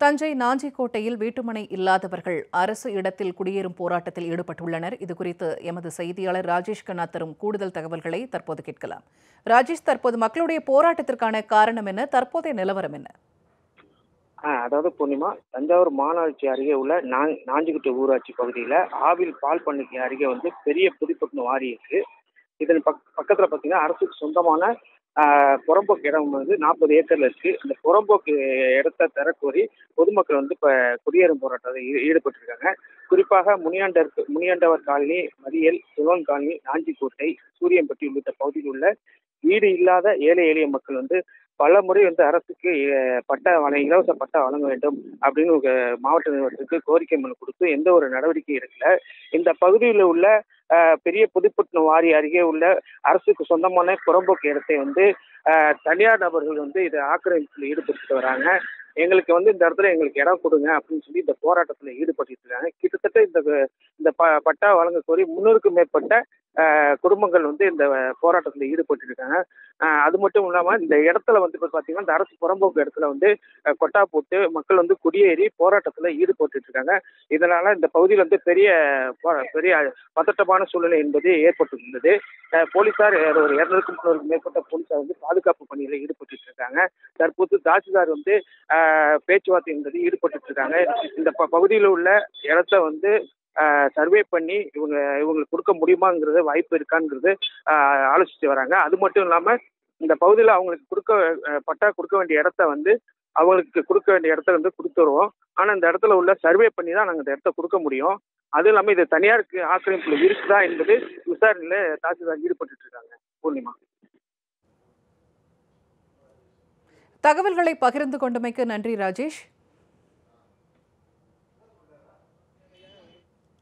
தஞ்சை நாஞ்சிக்கோட்டையில் வீட்டுமனை இல்லாதவர்கள் அரசு இடத்தில் குடியேறும் போராட்டத்தில் ஈடுபட்டுள்ளனர். இதுகுறித்து எமது செய்தியாளர் ராஜேஷ் கண்ணா தரும் கூடுதல் தகவல்களை தற்போது கேட்கலாம். ராஜேஷ் தற்போது மக்களுடைய போராட்டத்திற்கான காரணம் என்ன? தற்போதைய நிலவரம் என்ன? அதாவது பூர்ணிமா தஞ்சாவூர் மாநகராட்சி அருகே உள்ள நான் நாஞ்சிக்குட்டை ஊராட்சி பகுதியில் ஆவில் பால் பண்ணைக்கு அருகே வந்து பெரிய புதுப்பட்டினம் வாரி இருக்கு. இதன் பக் பக்கத்தில் பார்த்தீங்கன்னா அரசுக்கு சொந்தமான புறம்போக்கு இடம் வந்து நாற்பது ஏக்கர்ல இருக்கு. இந்த புறம்போக்கு இடத்த தரக்கோரி பொதுமக்கள் வந்து இப்போ குடியேறும் போராட்டத்தில் ஈ- ஈடுபட்டிருக்காங்க. குறிப்பாக முனியாண்டர் முனியாண்டவர் காலனி மதியல் சிவன் காலனி நாஞ்சிக்கோட்டை சூரியம்பட்டி உள்ளிட்ட பகுதியில் உள்ள வீடு இல்லாத ஏழை எளிய மக்கள் வந்து பல முறை வந்து அரசுக்கு பட்டா வழங்க இலவச பட்டா வழங்க வேண்டும் அப்படின்னு ஒரு மாவட்ட நிர்வாகத்துக்கு கோரிக்கை மனு கொடுத்து எந்த ஒரு நடவடிக்கையும் எடுக்கல. இந்த பகுதியில் உள்ள பெரிய புதுப்பட்டினம் வாரி அருகே உள்ள அரசுக்கு சொந்தமான புறம்போக்கு இடத்தை வந்து தனியார் நபர்கள் வந்து இதை ஆக்கிரமிப்பில் ஈடுபட்டு வராங்க. எங்களுக்கு வந்து இந்த இடத்துல எங்களுக்கு இடம் கொடுங்க அப்படின்னு சொல்லி இந்த போராட்டத்தில் ஈடுபட்டு இருக்காங்க. கிட்டத்தட்ட இந்த இந்த ப பட்டா வழங்க கோரி முன்னூறுக்கும் மேற்பட்ட குடும்பங்கள் வந்து இந்த போராட்டத்தில் ஈடுபட்டு இருக்காங்க அது மட்டும் இல்லாமல் இந்த இடத்துல வந்து இப்போ பார்த்தீங்கன்னா இந்த அரசு புறம்போக்கு இடத்துல வந்து கொட்டா போட்டு மக்கள் வந்து குடியேறி போராட்டத்தில் ஈடுபட்டு இருக்காங்க இதனால இந்த பகுதியில் வந்து பெரிய பெரிய பதட்டமான சூழ்நிலை என்பது ஏற்பட்டிருந்தது அஹ், போலீசார் ஒரு இரநூறுக்கும் முன்னூறுக்கும் மேற்பட்ட போலீசார் வந்து பாதுகாப்பு பணியில் ஈடுபட்டு இருக்காங்க தற்போது தாசில்தார் வந்து பேச்சுவார்த்தை என்பது ஈடுபட்டு இருக்காங்க இந்த ப- பகுதியில் உள்ள இடத்த வந்து சர்வே பண்ணி இவங்க இவங்களுக்கு கொடுக்க முடியுமாங்கிறது வாய்ப்பு இருக்காங்கிறது ஆலோசித்து ஆலோசிச்சு வராங்க. அது மட்டும் இல்லாமல் இந்த பகுதியில் அவங்களுக்கு கொடுக்க பட்டா கொடுக்க வேண்டிய இடத்த வந்து அவங்களுக்கு கொடுக்க வேண்டிய இடத்த வந்து கொடுத்துருவோம். ஆனால் இந்த இடத்துல உள்ள சர்வே பண்ணி தான் நாங்கள் இந்த இடத்த கொடுக்க முடியும். அதுவும் இல்லாமல் இது தனியாருக்கு ஆக்கிரமிப்பில் இருக்குதா என்பது விசாரணையில் தாசில்தார் ஈடுபட்டு இருக்காங்க பூர்ணிமா. தகவல்களை பகிர்ந்து கொண்டமைக்கு நன்றி ராஜேஷ்.